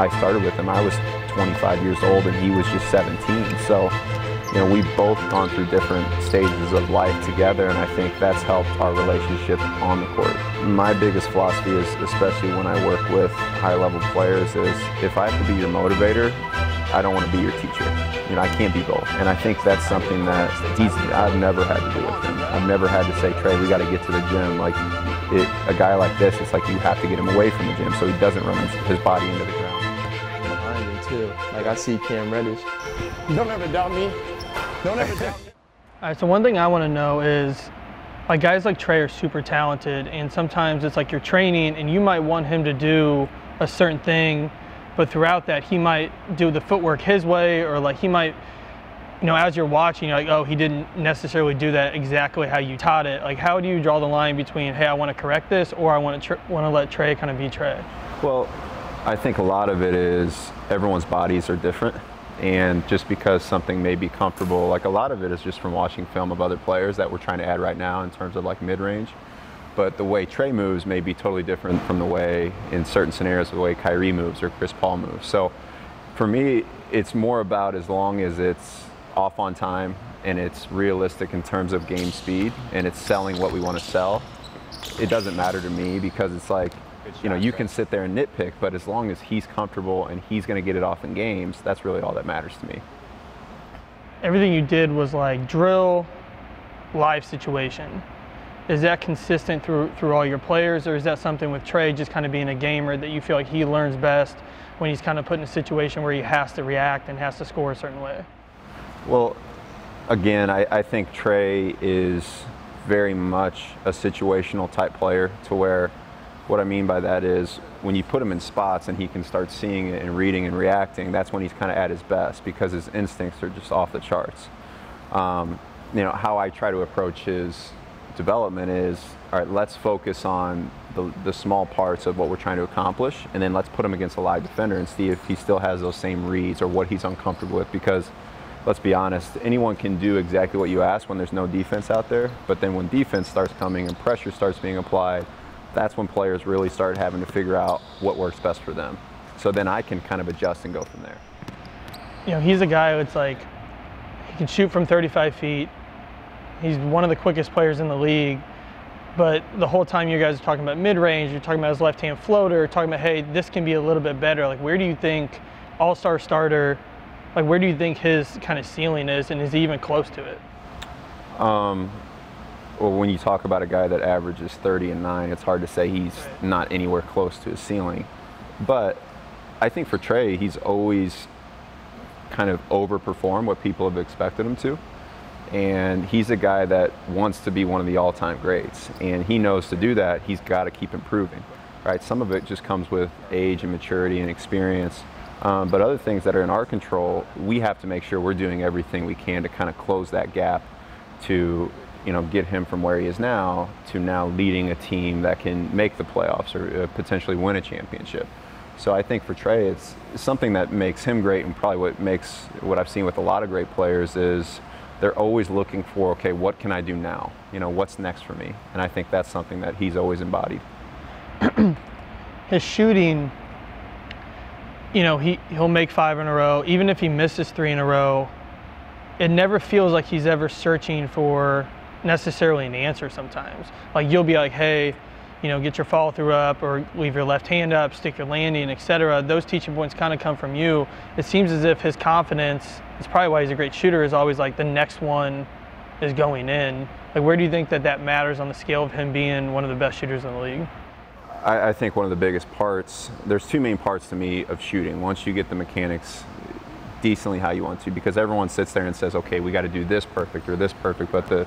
I started with him, I was 25 years old and he was just 17. So, you know, we've both gone through different stages of life together and I think that's helped our relationship on the court. My biggest philosophy is, especially when I work with high level players, is if I have to be your motivator, I don't want to be your teacher. You know, I can't be both. And I think that's something that he's, I've never had to do with him. I've never had to say, Trae, we got to get to the gym. Like, it, a guy like this, it's like you have to get him away from the gym so he doesn't run his body into the ground too. Like I see Cam Reddish. Don't ever doubt me. Don't ever doubt me. All right, so one thing I want to know is, like guys like Trae are super talented, and sometimes it's like you're training and you might want him to do a certain thing, but throughout that he might do the footwork his way, or like he might, you know, as you're watching, you're like, oh, he didn't necessarily do that exactly how you taught it. Like, how do you draw the line between, hey, I want to correct this, or I want to want to let Trae kind of be Trae? Well, I think a lot of it is everyone's bodies are different. And just because something may be comfortable, like a lot of it is just from watching film of other players that we're trying to add right now in terms of like mid range. But the way Trae moves may be totally different from the way, in certain scenarios, the way Kyrie moves or Chris Paul moves. So for me, it's more about as long as it's off on time and it's realistic in terms of game speed and it's selling what we want to sell, it doesn't matter to me because it's like you know, you can sit there and nitpick, but as long as he's comfortable and he's going to get it off in games, that's really all that matters to me. Everything you did was like drill, live situation. Is that consistent through through all your players, or is that something with Trae just kind of being a gamer that you feel like he learns best when he's kind of put in a situation where he has to react and has to score a certain way? Well, again, I, I think Trae is very much a situational type player to where what I mean by that is when you put him in spots and he can start seeing it and reading and reacting, that's when he's kind of at his best because his instincts are just off the charts. Um, you know, how I try to approach his development is, all right, let's focus on the, the small parts of what we're trying to accomplish, and then let's put him against a live defender and see if he still has those same reads or what he's uncomfortable with because let's be honest, anyone can do exactly what you ask when there's no defense out there, but then when defense starts coming and pressure starts being applied, that's when players really start having to figure out what works best for them. So then I can kind of adjust and go from there. You know, he's a guy that's like, he can shoot from 35 feet. He's one of the quickest players in the league. But the whole time you guys are talking about mid-range, you're talking about his left-hand floater, talking about, hey, this can be a little bit better. Like, where do you think all-star starter, like, where do you think his kind of ceiling is, and is he even close to it? Um, well, when you talk about a guy that averages 30 and 9, it's hard to say he's not anywhere close to his ceiling. But I think for Trae, he's always kind of overperformed what people have expected him to. And he's a guy that wants to be one of the all time greats. And he knows to do that, he's got to keep improving. Right? Some of it just comes with age and maturity and experience. Um, but other things that are in our control, we have to make sure we're doing everything we can to kind of close that gap to you know, get him from where he is now to now leading a team that can make the playoffs or uh, potentially win a championship. So I think for Trae, it's something that makes him great, and probably what makes what I've seen with a lot of great players is they're always looking for, okay, what can I do now? You know, what's next for me? And I think that's something that he's always embodied. His shooting, you know, he he'll make five in a row. Even if he misses three in a row, it never feels like he's ever searching for necessarily an answer sometimes. Like you'll be like, hey, you know, get your follow through up or leave your left hand up, stick your landing, etc. Those teaching points kind of come from you. It seems as if his confidence, it's probably why he's a great shooter, is always like the next one is going in. Like where do you think that that matters on the scale of him being one of the best shooters in the league? I, I think one of the biggest parts, there's two main parts to me of shooting. Once you get the mechanics decently how you want to, because everyone sits there and says, okay, we got to do this perfect or this perfect, but the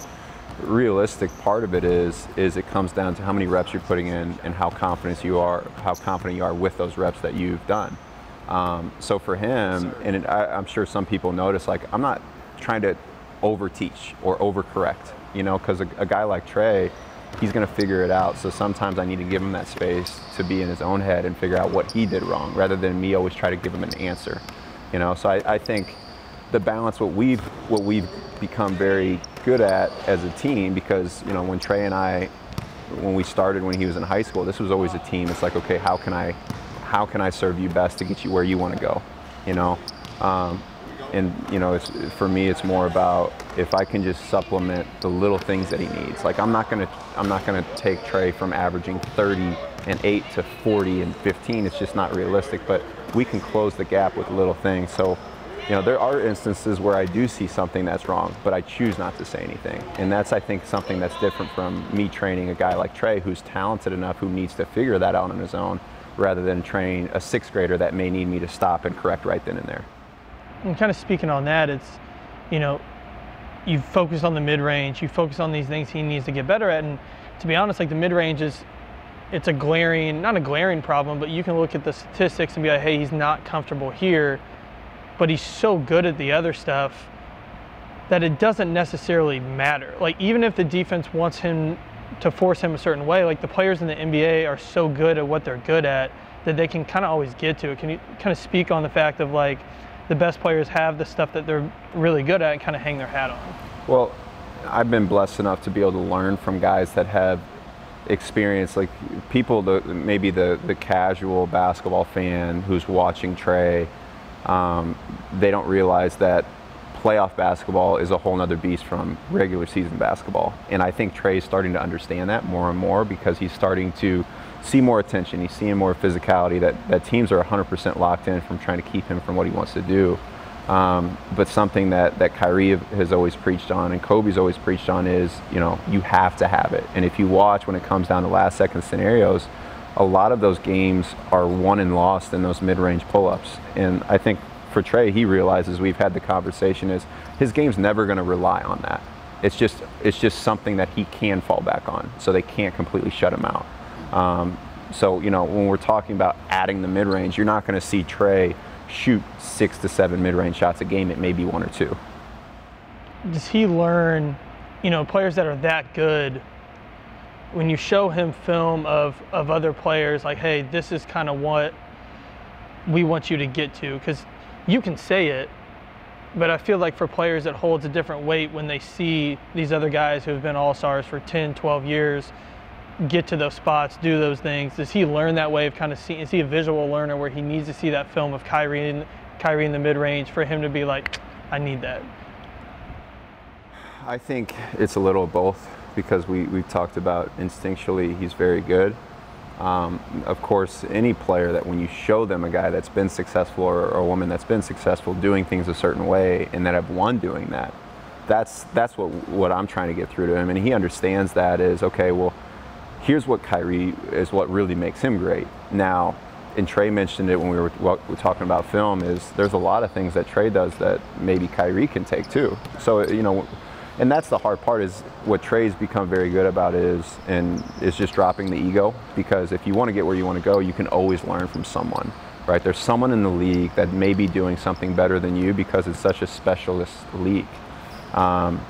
realistic part of it is is it comes down to how many reps you're putting in and how confident you are how confident you are with those reps that you've done. Um, so for him and it, I, am sure some people notice like i'm not trying to overteach or overcorrect you know because a, a guy like trae he's going to figure it out. So sometimes i need to give him that space to be in his own head and figure out what he did wrong rather than me always try to give him an answer you know? So i, I think the balance what we've what we've become very good at as a team because you know when Trae and I when we started when he was in high school this was always a team it's like okay how can I how can I serve you best to get you where you want to go, you know. Um, and you know, for me, it's more about if I can just supplement the little things that he needs. Like I'm not gonna, I'm not gonna take Trae from averaging 30 and 8 to 40 and 15. It's just not realistic. But we can close the gap with little things. So, you know, there are instances where I do see something that's wrong, but I choose not to say anything. And that's, I think, something that's different from me training a guy like Trae, who's talented enough, who needs to figure that out on his own, rather than train a sixth grader that may need me to stop and correct right then and there. And kind of speaking on that, it's, you know, you focus on the mid range, you focus on these things he needs to get better at. And to be honest, like the mid range is, it's a glaring, not a glaring problem, but you can look at the statistics and be like, hey, he's not comfortable here, but he's so good at the other stuff that it doesn't necessarily matter. Like even if the defense wants him to force him a certain way, like the players in the NBA are so good at what they're good at that they can kind of always get to it. Can you kind of speak on the fact of like the best players have the stuff that they're really good at and kind of hang their hat on? Well, I've been blessed enough to be able to learn from guys that have experience like people the maybe the the casual basketball fan who's watching Trae um, they don't realize that playoff basketball is a whole nother beast from regular season basketball. And I think Trae's starting to understand that more and more because he's starting to see more attention. He's seeing more physicality that, that teams are 100% locked in from trying to keep him from what he wants to do. Um, but something that, that Kyrie has always preached on and Kobe's always preached on is, you know, you have to have it. And if you watch when it comes down to last second scenarios, a lot of those games are won and lost in those mid-range pull-ups. And I think for Trae, he realizes we've had the conversation is his game's never going to rely on that. It's just it's just something that he can fall back on, so they can't completely shut him out. Um, so you know when we're talking about adding the mid-range, you're not going to see Trae shoot six to seven mid-range shots a game. It may be one or two. Does he learn, you know, players that are that good? When you show him film of of other players, like, hey, this is kind of what we want you to get to, because you can say it, but I feel like for players it holds a different weight when they see these other guys who have been all stars for 10, 12 years get to those spots, do those things? Does he learn that way of kind of seeing? Is he a visual learner where he needs to see that film of Kyrie in, Kyrie in the mid range for him to be like, I need that? I think it's a little of both because we, we've talked about instinctually he's very good. Um, of course, any player that when you show them a guy that's been successful or, or, a woman that's been successful doing things a certain way and that have won doing that, that's that's what what I'm trying to get through to him, and he understands that is okay. Well, here's what Kyrie is what really makes him great. Now, and Trae mentioned it when we were, we were talking about film is there's a lot of things that Trae does that maybe Kyrie can take too. So you know, and that's the hard part is what Trae's become very good about is and is just dropping the ego because if you want to get where you want to go, you can always learn from someone. Right? There's someone in the league that may be doing something better than you because it's such a specialist league. Um,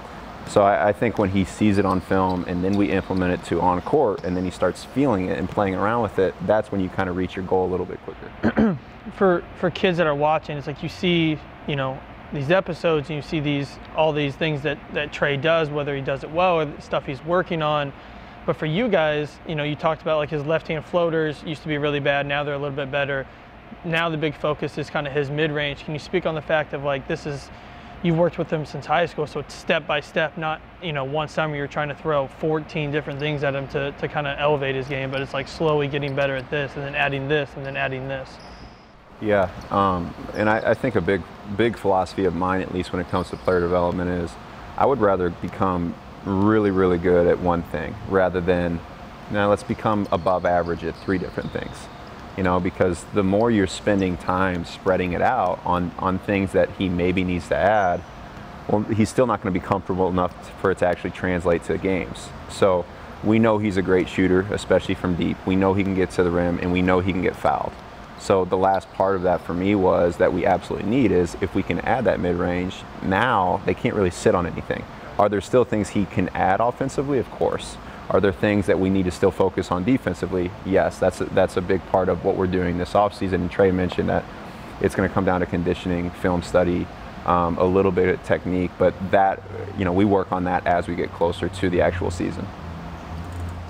so I, I, think when he sees it on film and then we implement it to on court and then he starts feeling it and playing around with it, that's when you kind of reach your goal a little bit quicker. for for kids that are watching, it's like you see, you know, these episodes and you see these all these things that that Trae does, whether he does it well or stuff he's working on. But for you guys, you know, you talked about like his left-hand floaters used to be really bad. Now they're a little bit better. Now the big focus is kind of his mid-range. Can you speak on the fact of like this is you've worked with him since high school, so it's step by step, not, you know, one summer you're trying to throw 14 different things at him to, to kind of elevate his game, but it's like slowly getting better at this and then adding this and then adding this. Yeah, um, and I, I, think a big, big philosophy of mine, at least when it comes to player development, is I would rather become really, really good at one thing rather than now let's become above average at three different things you know, because the more you're spending time spreading it out on, on things that he maybe needs to add, well, he's still not going to be comfortable enough for it to actually translate to games. So we know he's a great shooter, especially from deep. We know he can get to the rim, and we know he can get fouled. So the last part of that for me was that we absolutely need is if we can add that mid-range, now they can't really sit on anything. Are there still things he can add offensively? Of course. Are there things that we need to still focus on defensively? Yes, that's a, that's a big part of what we're doing this offseason. And Trae mentioned that it's going to come down to conditioning, film study, um, a little bit of technique, but that, you know, we work on that as we get closer to the actual season.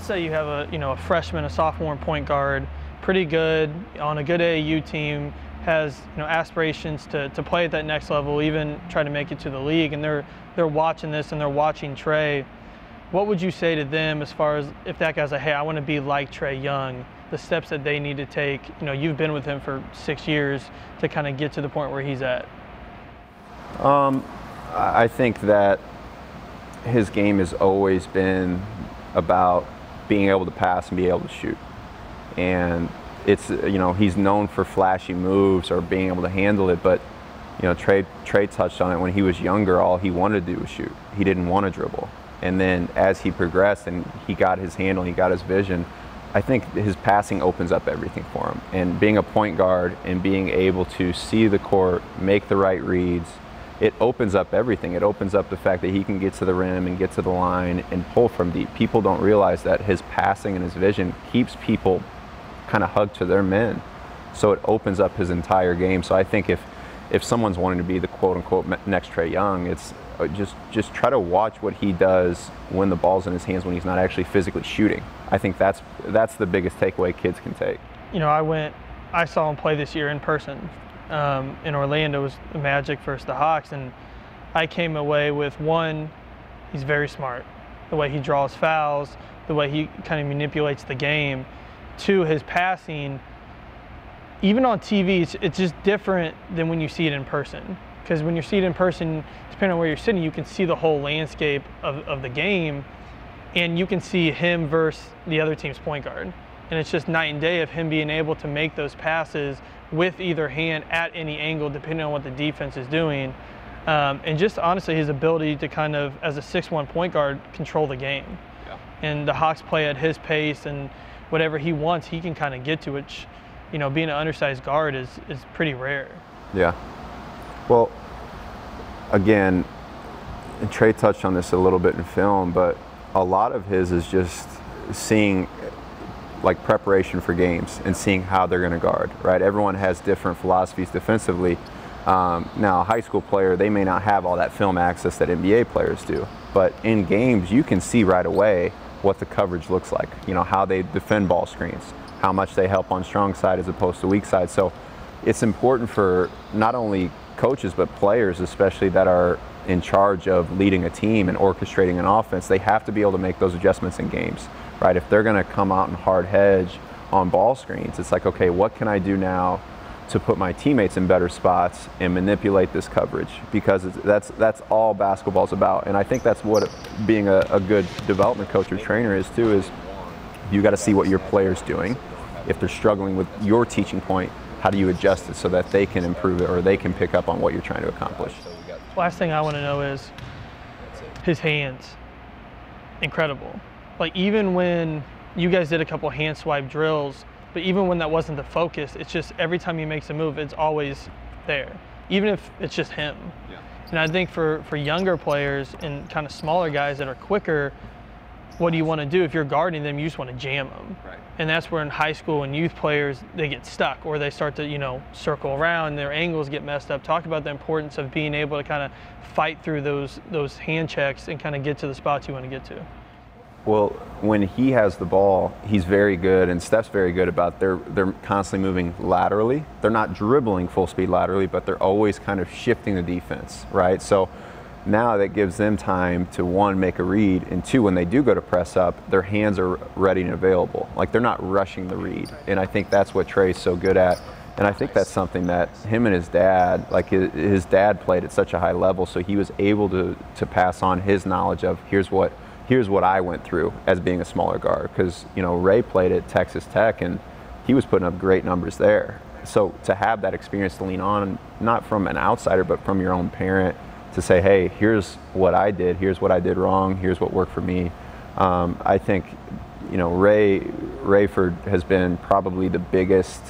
Say you have a, you know, a freshman, a sophomore point guard, pretty good on a good AAU team, has you know aspirations to, to play at that next level, even try to make it to the league, and they're they're watching this and they're watching Trae. What would you say to them as far as if that guy's like, hey, I want to be like Trae Young, the steps that they need to take? You know, you've been with him for six years to kind of get to the point where he's at. Um, I think that his game has always been about being able to pass and be able to shoot. And it's, you know, he's known for flashy moves or being able to handle it, but, you know, Trae, Trae touched on it when he was younger, all he wanted to do was shoot. He didn't want to dribble. And then as he progressed and he got his handle, he got his vision, I think his passing opens up everything for him. And being a point guard and being able to see the court, make the right reads, it opens up everything. It opens up the fact that he can get to the rim and get to the line and pull from deep. People don't realize that his passing and his vision keeps people kind of hug to their men. So it opens up his entire game. So I think if if someone's wanting to be the quote unquote next Trae Young, it's uh, just just try to watch what he does when the ball's in his hands when he's not actually physically shooting. I think that's that's the biggest takeaway kids can take. You know, I went, I saw him play this year in person um, in Orlando was the Magic versus the Hawks, and I came away with one, he's very smart, the way he draws fouls, the way he kind of manipulates the game. Two, his passing, even on TV, it's, it's just different than when you see it in person. Because when you see it in person, depending on where you're sitting, you can see the whole landscape of, of the game, and you can see him versus the other team's point guard. And it's just night and day of him being able to make those passes with either hand at any angle, depending on what the defense is doing. Um, and just honestly, his ability to kind of, as a 6-1 point guard, control the game. Yeah. And the Hawks play at his pace, and whatever he wants, he can kind of get to, which, you know, being an undersized guard is, is pretty rare. Yeah. Well, again, Trae touched on this a little bit in film, but a lot of his is just seeing like preparation for games and seeing how they're going to guard, right? Everyone has different philosophies defensively. Um, now, a high school player, they may not have all that film access that NBA players do, but in games, you can see right away what the coverage looks like, you know, how they defend ball screens, how much they help on strong side as opposed to weak side. So it's important for not only coaches, but players, especially that are in charge of leading a team and orchestrating an offense, they have to be able to make those adjustments in games right? If they're going to come out and hard hedge on ball screens, it's like, okay, what can I do now to put my teammates in better spots and manipulate this coverage? Because that's that's all basketball's about, and I think that's what being a, a good development coach or trainer is too. Is you got to see what your players doing. If they're struggling with your teaching point, how do you adjust it so that they can improve it or they can pick up on what you're trying to accomplish? Last thing I want to know is his hands. Incredible like even when you guys did a couple hand swipe drills, but even when that wasn't the focus, it's just every time he makes a move, it's always there, even if it's just him. Yeah. And I think for, for younger players and kind of smaller guys that are quicker, what do you want to do if you're guarding them? You just want to jam them. Right. And that's where in high school and youth players they get stuck or they start to you know circle around, their angles get messed up. Talk about the importance of being able to kind of fight through those those hand checks and kind of get to the spots you want to get to. Well, when he has the ball, he's very good, and Steph's very good about they're they're constantly moving laterally. They're not dribbling full speed laterally, but they're always kind of shifting the defense, right? So now that gives them time to one make a read, and two, when they do go to press up, their hands are ready and available. Like they're not rushing the read, and I think that's what Trae's so good at. And I think that's something that him and his dad, like his, dad played at such a high level, so he was able to to pass on his knowledge of here's what here's what I went through as being a smaller guard. Because, you know, Ray played at Texas Tech and he was putting up great numbers there. So to have that experience to lean on, not from an outsider, but from your own parent, to say, hey, here's what I did, here's what I did wrong, here's what worked for me. Um, I think, you know, Ray Rayford has been probably the biggest,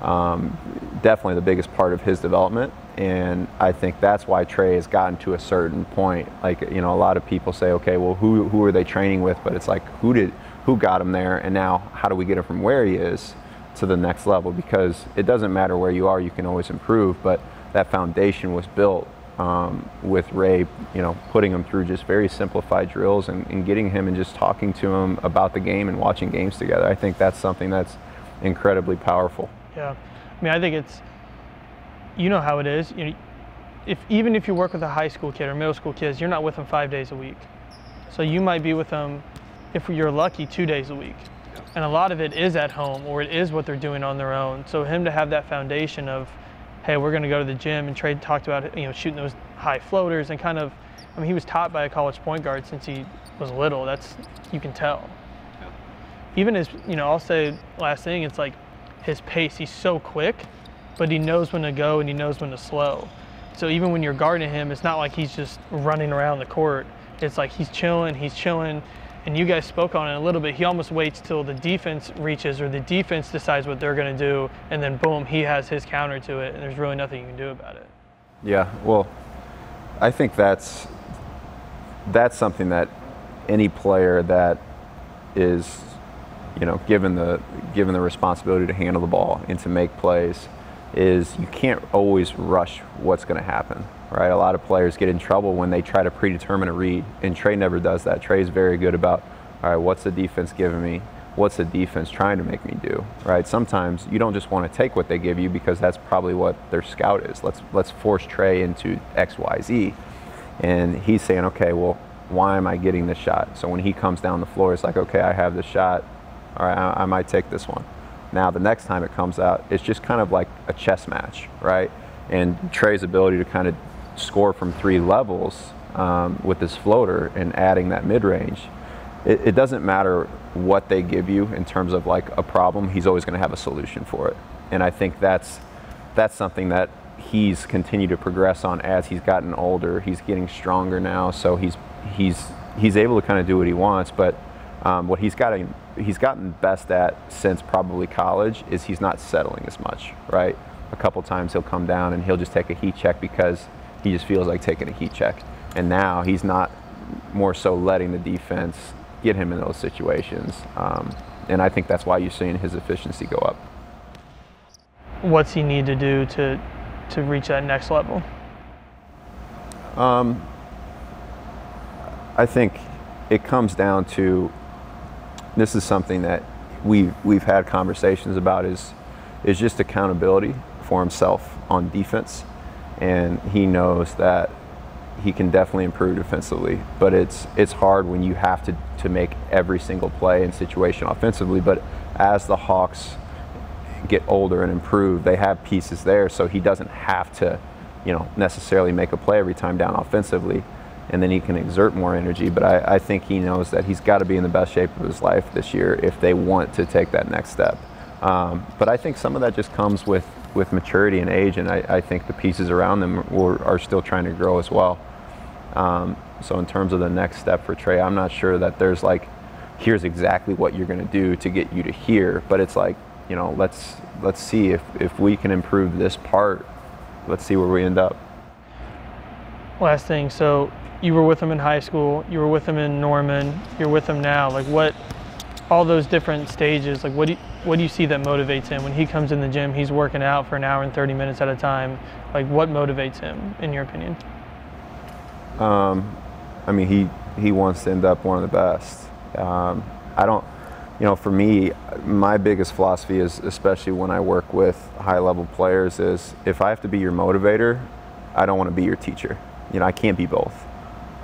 um, definitely the biggest part of his development and I think that's why Trae has gotten to a certain point. Like you know, a lot of people say, okay, well, who who are they training with? But it's like, who did who got him there, and now how do we get him from where he is to the next level? Because it doesn't matter where you are, you can always improve. But that foundation was built um, with Ray, you know, putting him through just very simplified drills and, and getting him and just talking to him about the game and watching games together. I think that's something that's incredibly powerful. Yeah, I mean, I think it's, you know how it is. You know, if even if you work with a high school kid or middle school kids, you're not with them five days a week. So you might be with them, if you're lucky, two days a week. And a lot of it is at home or it is what they're doing on their own. So him to have that foundation of, hey, we're going to go to the gym and Trae talked about you know shooting those high floaters and kind of, I mean, he was taught by a college point guard since he was little. That's you can tell. Even his, you know, I'll say last thing, it's like his pace. He's so quick, but he knows when to go and he knows when to slow. So even when you're guarding him, it's not like he's just running around the court. It's like he's chilling, he's chilling. And you guys spoke on it a little bit. He almost waits till the defense reaches or the defense decides what they're going to do, and then boom, he has his counter to it, and there's really nothing you can do about it. Yeah, well, I think that's that's something that any player that is, you know, given the given the responsibility to handle the ball and to make plays, is you can't always rush what's going to happen, right? A lot of players get in trouble when they try to predetermine a read, and Trae never does that. Trae's very good about, all right, what's the defense giving me? What's the defense trying to make me do, right? Sometimes you don't just want to take what they give you because that's probably what their scout is. Let's let's force Trae into X, Y, Z, and he's saying, okay, well, why am I getting this shot? So when he comes down the floor, it's like, okay, I have this shot. All right, I, I might take this one. Now, the next time it comes out, it's just kind of like a chess match, right? And Trae's ability to kind of score from three levels um, with this floater and adding that mid range, it, it, doesn't matter what they give you in terms of like a problem, he's always going to have a solution for it. And I think that's, that's something that he's continued to progress on as he's gotten older. He's getting stronger now, so he's, he's, he's able to kind of do what he wants, but um, what he's got to he's gotten best at since probably college is he's not settling as much, right? A couple times he'll come down and he'll just take a heat check because he just feels like taking a heat check. And now he's not more so letting the defense get him in those situations. Um, and I think that's why you're seeing his efficiency go up. What's he need to do to to reach that next level? Um, I think it comes down to this is something that we we've had conversations about is is just accountability for himself on defense, and he knows that he can definitely improve defensively. But it's it's hard when you have to to make every single play and situation offensively. But as the Hawks get older and improve, they have pieces there, so he doesn't have to, you know, necessarily make a play every time down offensively and then he can exert more energy. But I, I think he knows that he's got to be in the best shape of his life this year if they want to take that next step. Um, but I think some of that just comes with, with maturity and age, and I, I think the pieces around them are, are still trying to grow as well. Um, so in terms of the next step for Trae, I'm not sure that there's like, here's exactly what you're going to do to get you to here. But it's like, you know, let's let's see if if we can improve this part. Let's see where we end up. Last thing, so you were with him in high school, you were with him in Norman, you're with him now. Like what, all those different stages, like what do you, what do you see that motivates him when he comes in the gym? He's working out for an hour and 30 minutes at a time. Like what motivates him, in your opinion? Um, I mean, he he wants to end up one of the best. Um, I don't, you know, for me, my biggest philosophy is, especially when I work with high level players, is if I have to be your motivator, I don't want to be your teacher. You know, I can't be both.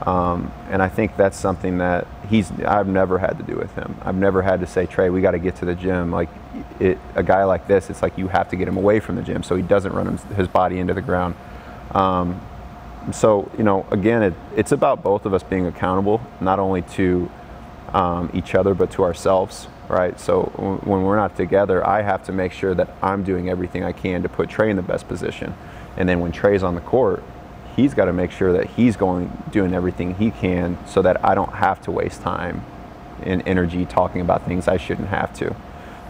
Um, and I think that's something that he's, I've never had to do with him. I've never had to say, Trae, we got to get to the gym. Like it, a guy like this, it's like you have to get him away from the gym so he doesn't run his body into the ground. Um, so, you know, again, it, it's about both of us being accountable, not only to um, each other, but to ourselves, right? So when we're not together, I have to make sure that I'm doing everything I can to put Trae in the best position. And then when Trae's on the court, he's got to make sure that he's going doing everything he can so that I don't have to waste time and energy talking about things I shouldn't have to.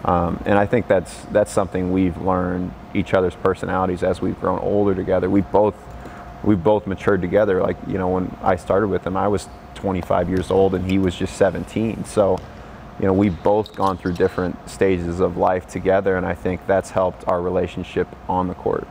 Um, and I think that's that's something we've learned each other's personalities as we've grown older together. We both we both matured together. Like you know, when I started with him, I was 25 years old and he was just 17. So you know, we've both gone through different stages of life together, and I think that's helped our relationship on the court.